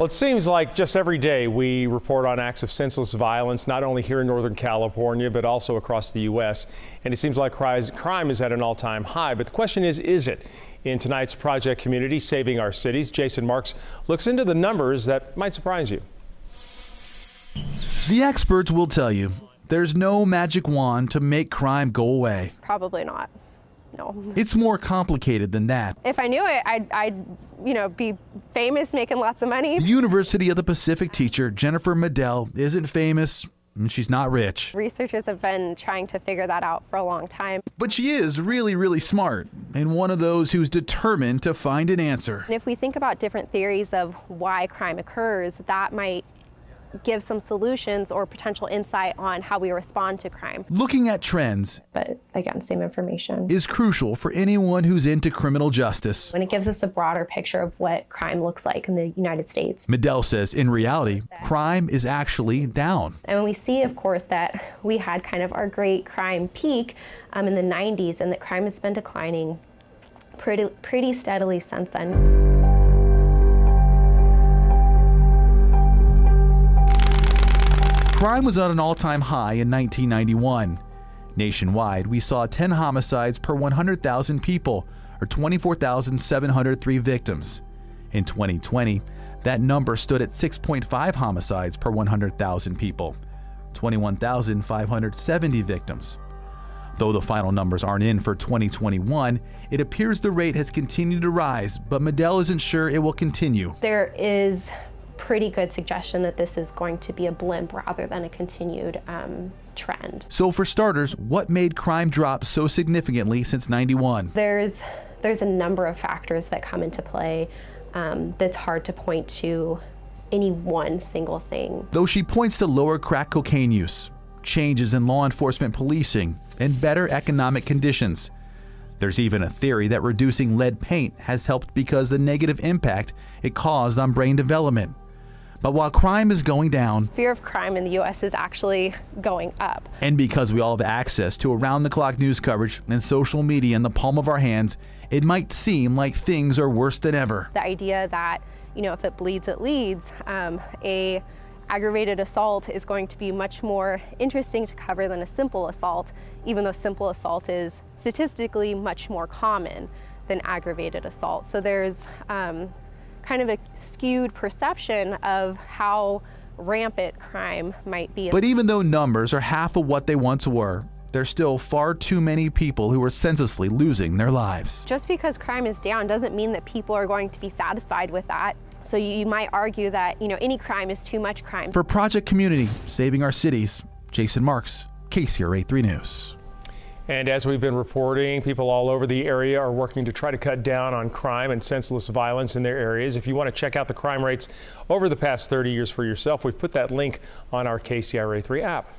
Well, it seems like just every day we report on acts of senseless violence, not only here in Northern California, but also across the U.S. And it seems like crime is at an all time high. But the question is, is it? In tonight's project community, Saving Our Cities, Jason Marks looks into the numbers that might surprise you. The experts will tell you there's no magic wand to make crime go away. Probably not no. It's more complicated than that. If I knew it, I'd, I'd, you know, be famous, making lots of money. The University of the Pacific teacher, Jennifer Medel, isn't famous. And she's not rich. Researchers have been trying to figure that out for a long time. But she is really, really smart and one of those who's determined to find an answer. And if we think about different theories of why crime occurs, that might give some solutions or potential insight on how we respond to crime. Looking at trends, but again, same information, is crucial for anyone who's into criminal justice. When it gives us a broader picture of what crime looks like in the United States. Medel says in reality, crime is actually down. And we see, of course, that we had kind of our great crime peak um, in the 90s and that crime has been declining pretty, pretty steadily since then. Crime was at an all time high in 1991. Nationwide, we saw 10 homicides per 100,000 people, or 24,703 victims. In 2020, that number stood at 6.5 homicides per 100,000 people, 21,570 victims. Though the final numbers aren't in for 2021, it appears the rate has continued to rise, but Medel isn't sure it will continue. There is pretty good suggestion that this is going to be a blimp rather than a continued um, trend. So for starters, what made crime drop so significantly since 91? There's, there's a number of factors that come into play um, that's hard to point to any one single thing. Though she points to lower crack cocaine use, changes in law enforcement policing, and better economic conditions. There's even a theory that reducing lead paint has helped because the negative impact it caused on brain development. But while crime is going down, fear of crime in the U.S. is actually going up. And because we all have access to around the clock news coverage and social media in the palm of our hands, it might seem like things are worse than ever. The idea that, you know, if it bleeds, it leads, um, a aggravated assault is going to be much more interesting to cover than a simple assault, even though simple assault is statistically much more common than aggravated assault. So there's um, kind of a skewed perception of how rampant crime might be. But even though numbers are half of what they once were, there's still far too many people who are senselessly losing their lives. Just because crime is down doesn't mean that people are going to be satisfied with that. So you might argue that, you know, any crime is too much crime. For Project Community, Saving Our Cities, Jason Marks, KCRA 3 News. And as we've been reporting, people all over the area are working to try to cut down on crime and senseless violence in their areas. If you want to check out the crime rates over the past 30 years for yourself, we've put that link on our KCRA 3 app.